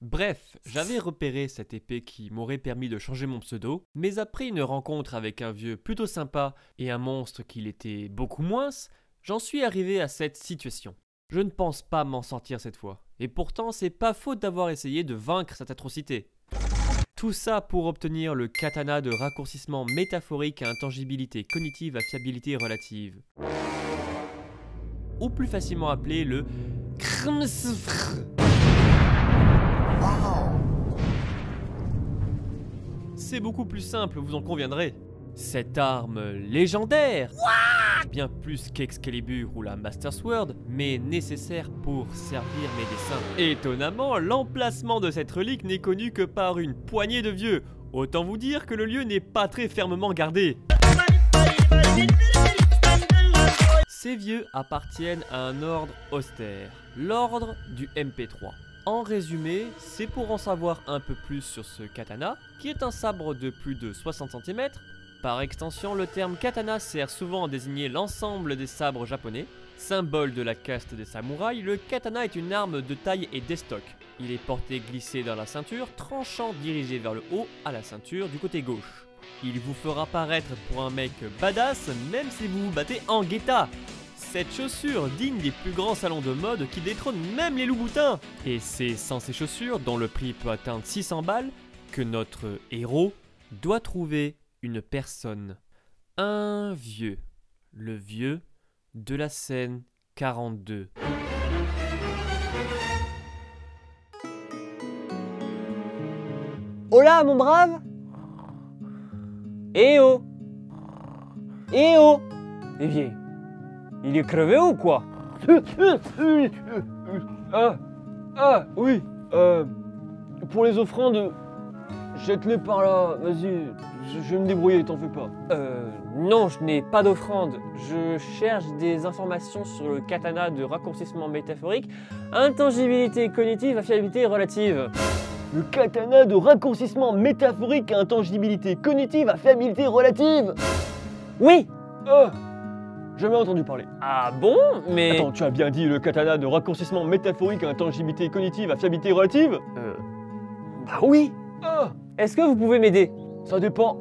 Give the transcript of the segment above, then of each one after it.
Bref, j'avais repéré cette épée qui m'aurait permis de changer mon pseudo, mais après une rencontre avec un vieux plutôt sympa et un monstre qui l'était beaucoup moins, j'en suis arrivé à cette situation. Je ne pense pas m'en sortir cette fois, et pourtant c'est pas faute d'avoir essayé de vaincre cette atrocité. Tout ça pour obtenir le katana de raccourcissement métaphorique à intangibilité cognitive à fiabilité relative. Ou plus facilement appelé le Krmsfr. C'est beaucoup plus simple, vous en conviendrez. Cette arme légendaire, bien plus qu'Excalibur ou la Master Sword, mais nécessaire pour servir mes dessins. Étonnamment, l'emplacement de cette relique n'est connu que par une poignée de vieux. Autant vous dire que le lieu n'est pas très fermement gardé. Ces vieux appartiennent à un ordre austère, l'ordre du MP3. En résumé, c'est pour en savoir un peu plus sur ce katana, qui est un sabre de plus de 60 cm. Par extension, le terme katana sert souvent à désigner l'ensemble des sabres japonais. Symbole de la caste des samouraïs, le katana est une arme de taille et d'estoc. Il est porté glissé dans la ceinture, tranchant dirigé vers le haut à la ceinture du côté gauche. Il vous fera paraître pour un mec badass même si vous vous battez en guetta. Cette chaussure digne des plus grands salons de mode qui détrônent même les loups-boutins. Et c'est sans ces chaussures, dont le prix peut atteindre 600 balles, que notre héros doit trouver une personne. Un vieux. Le vieux de la scène 42. Hola, mon brave Eh oh Eh oh Eh bien, il est crevé ou quoi? Ah, ah, oui. Euh, pour les offrandes, jette-les par là. Vas-y, je, je vais me débrouiller, t'en fais pas. Euh, non, je n'ai pas d'offrande. Je cherche des informations sur le katana de raccourcissement métaphorique, intangibilité cognitive, fiabilité relative. Le katana de raccourcissement métaphorique à intangibilité cognitive à fiabilité relative. Oui Ah, jamais entendu parler. Ah bon Mais... Attends, tu as bien dit le katana de raccourcissement métaphorique à intangibilité cognitive à fiabilité relative? Euh... Bah oui Ah, Est-ce que vous pouvez m'aider? Ça dépend.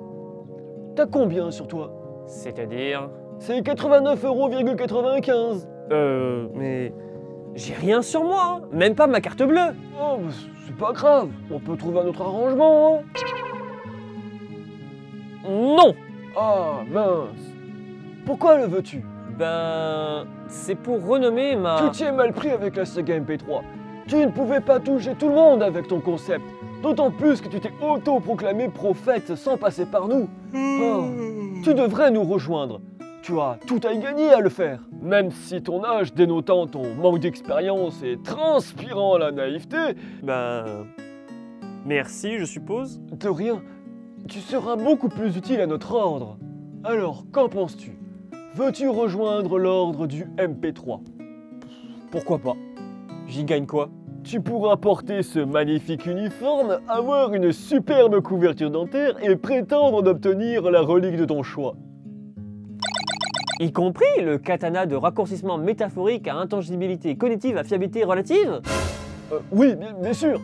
T'as combien sur toi? C'est-à-dire... C'est 89,95€. Euh... Mais... J'ai rien sur moi, hein. même pas ma carte bleue Oh, c'est pas grave. On peut trouver un autre arrangement. hein. Non Ah, mince. Pourquoi le veux-tu? Ben... C'est pour renommer ma... Tu t'y es mal pris avec la saga MP3. Tu ne pouvais pas toucher tout le monde avec ton concept. D'autant plus que tu t'es auto-proclamé prophète sans passer par nous. Oh, tu devrais nous rejoindre. Tu as tout à y gagner à le faire. Même si ton âge dénotant ton manque d'expérience et transpirant la naïveté, Ben... Merci, je suppose de rien, tu seras beaucoup plus utile à notre ordre. Alors, qu'en penses-tu? Veux-tu rejoindre l'ordre du MP3 Pourquoi pas J'y gagne quoi? Tu pourras porter ce magnifique uniforme, avoir une superbe couverture dentaire et prétendre d'obtenir la relique de ton choix. Y compris le katana de raccourcissement métaphorique à intangibilité cognitive à fiabilité relative? Euh, oui, bien, bien sûr.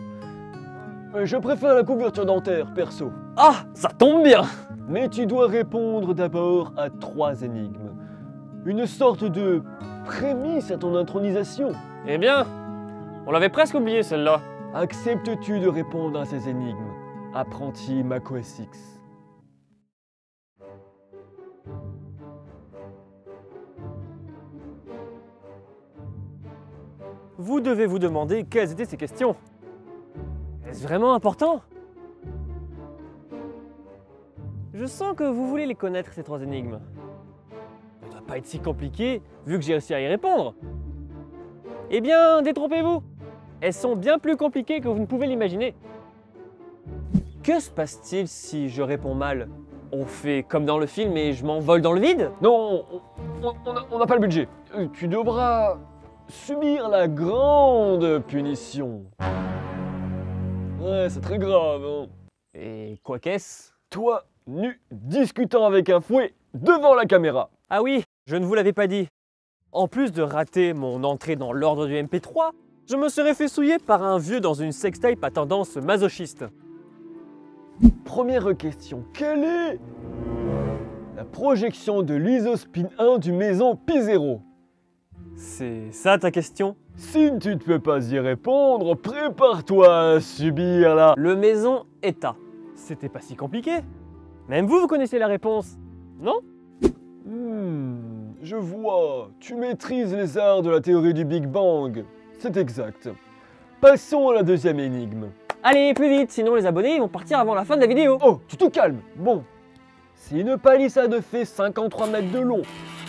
Euh, Je préfère la couverture dentaire, perso. Ah, ça tombe bien Mais tu dois répondre d'abord à trois énigmes. Une sorte de prémisse à ton intronisation. Eh bien, on l'avait presque oublié celle-là. Acceptes-tu de répondre à ces énigmes, apprenti Mako SX Vous devez vous demander quelles étaient ces questions. Est-ce vraiment important? Je sens que vous voulez les connaître, ces trois énigmes. Ça ne doit pas être si compliqué, vu que j'ai réussi à y répondre. Eh bien, détrompez-vous Elles sont bien plus compliquées que vous ne pouvez l'imaginer. Que se passe-t-il si je réponds mal? On fait comme dans le film et je m'envole dans le vide? Non, on- n'a pas le budget. Euh, Tu devras subir la grande punition. Ouais, c'est très grave. hein. Et quoi qu'est-ce? Toi, nu, discutant avec un fouet devant la caméra. Ah oui, je ne vous l'avais pas dit. En plus de rater mon entrée dans l'ordre du MP3, je me serais fait souiller par un vieux dans une sextape à tendance masochiste. Première question, quelle est la projection de l'isospin 1 du maison Pi0 C'est ça ta question? Si tu ne peux pas y répondre, prépare-toi à subir la... Le maison état. C'était pas si compliqué. Même vous, vous connaissez la réponse, non? Hmm, je vois, tu maîtrises les arts de la théorie du Big Bang. C'est exact. Passons à la deuxième énigme. Allez, plus vite, sinon les abonnés ils vont partir avant la fin de la vidéo. Oh, tu te calmes. Bon. Si une palissade fait 53 mètres de long,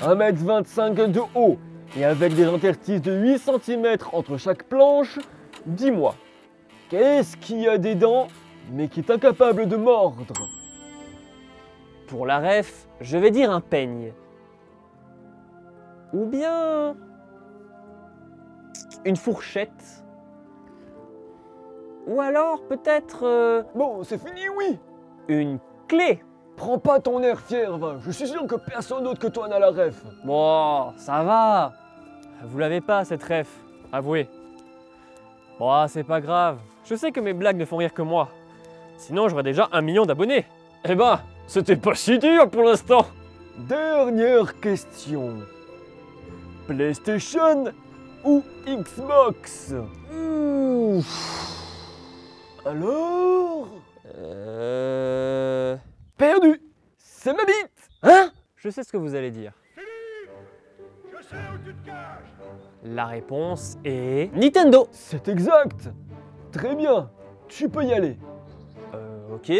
1 mètre 25 de haut, et avec des interstices de 8 cm entre chaque planche, dis-moi, qu'est-ce qui a des dents, mais qui est incapable de mordre? Pour la ref, je vais dire un peigne. Ou bien une fourchette. Ou alors peut-être euh, Bon, c'est fini, oui une clé. Prends pas ton air fier, va. Je suis sûr que personne d'autre que toi n'a la ref. Bon, ça va. Vous l'avez pas cette ref, avouez. Bon, c'est pas grave. Je sais que mes blagues ne font rire que moi. Sinon, j'aurais déjà un million d'abonnés. Eh ben, c'était pas si dur pour l'instant. Dernière question. PlayStation ou Xbox? Alors? Euh... Perdu C'est ma bite Hein Je sais ce que vous allez dire. La réponse est Nintendo. C'est exact Très bien, tu peux y aller. Euh, ok.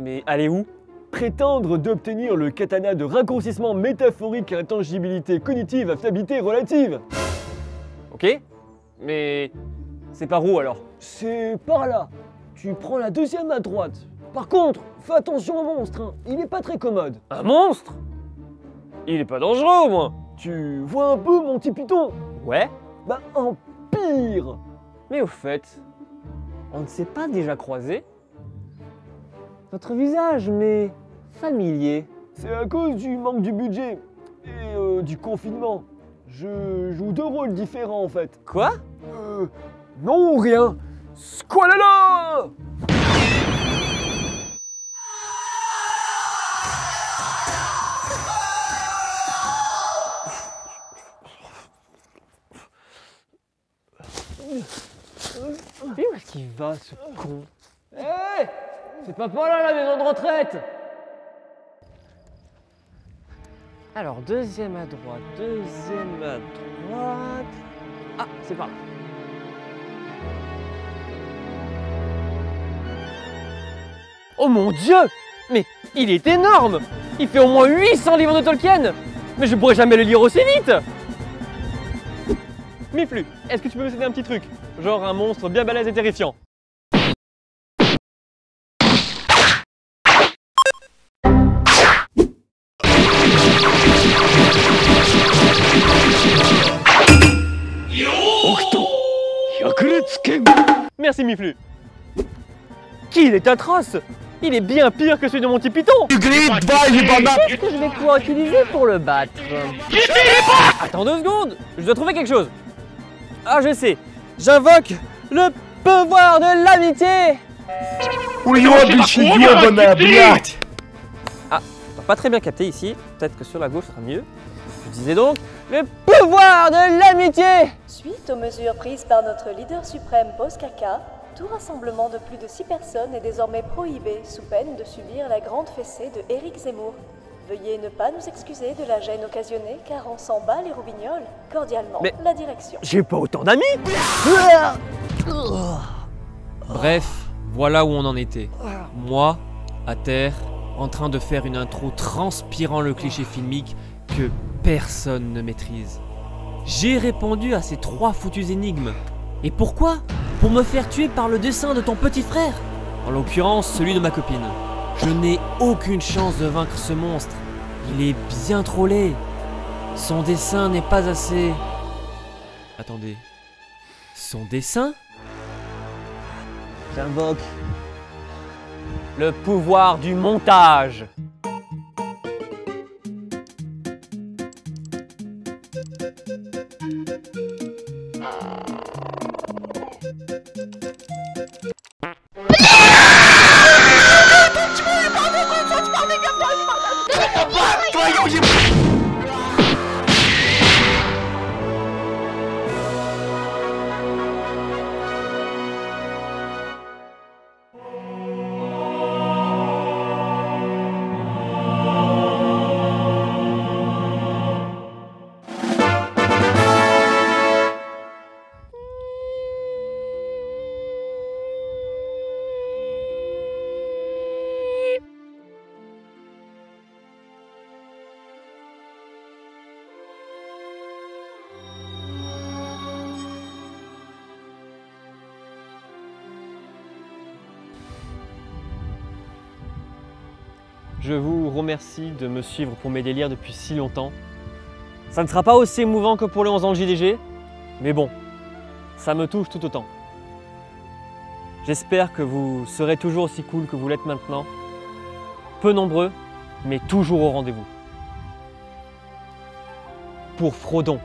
Mais allez où? Prétendre d'obtenir le katana de raccourcissement métaphorique à intangibilité cognitive à fiabilité relative. Ok. Mais c'est par où alors? C'est par là. Tu prends la deuxième à droite. Par contre, fais attention au monstre, hein. il est pas très commode. Un monstre? Il est pas dangereux au moins. Tu vois un peu mon petit python Ouais. Bah en pire Mais au fait, on ne s'est pas déjà croisé Votre visage m'est familier. C'est à cause du manque du budget et euh, du confinement. Je joue deux rôles différents en fait. Quoi? Euh. Non, rien Squalala Va ce con. Hé C'est pas par là la maison de retraite. Alors, deuxième à droite, deuxième à droite. Ah, c'est par là. Oh mon dieu! Mais il est énorme! Il fait au moins 800 livres de Tolkien! Mais je pourrais jamais le lire aussi vite Miflu, est-ce que tu peux me céder un petit truc? Genre un monstre bien balèze et terrifiant. Merci Miflu. Qu'il est atroce! Il est bien pire que celui de mon petit python Qu'est-ce que je vais pouvoir utiliser pour le battre? Attends deux secondes! Je dois trouver quelque chose Ah je sais J'invoque le pouvoir de l'amitié Ah, pas très bien capté ici. Peut-être que sur la gauche sera mieux. Je disais donc le pouvoir de l'amitié Suite aux mesures prises par notre leader suprême Boss Kaka, tout rassemblement de plus de 6 personnes est désormais prohibé sous peine de subir la grande fessée de Éric Zemmour. Veuillez ne pas nous excuser de la gêne occasionnée car on s'en bat les roubignoles. Cordialement, Mais- la direction. J'ai pas autant d'amis Bref, voilà où on en était. Moi, à terre, en train de faire une intro transpirant le cliché filmique que personne ne maîtrise. J'ai répondu à ces trois foutues énigmes. Et pourquoi? Pour me faire tuer par le dessin de ton petit frère? En l'occurrence, celui de ma copine. Je n'ai aucune chance de vaincre ce monstre. Il est bien trop laid. Son dessin n'est pas assez... Attendez. Son dessin? J'invoque le pouvoir du montage. you. Je vous remercie de me suivre pour mes délires depuis si longtemps. Ça ne sera pas aussi émouvant que pour les 11 ans de JDG, mais bon, ça me touche tout autant. J'espère que vous serez toujours aussi cool que vous l'êtes maintenant. Peu nombreux, mais toujours au rendez-vous. Pour Frodon.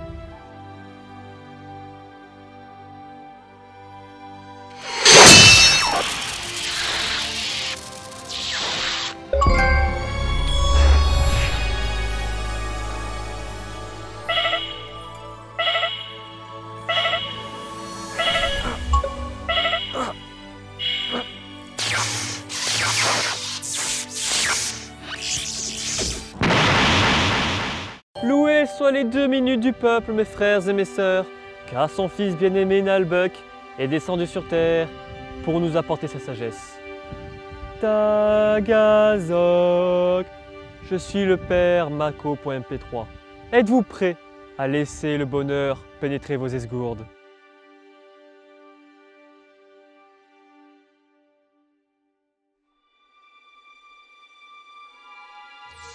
Peuple, mes frères et mes sœurs, car son fils bien-aimé Nalbuck est descendu sur terre pour nous apporter sa sagesse. Tagazok, je suis le père Mako.mp3. Êtes-vous prêt à laisser le bonheur pénétrer vos esgourdes?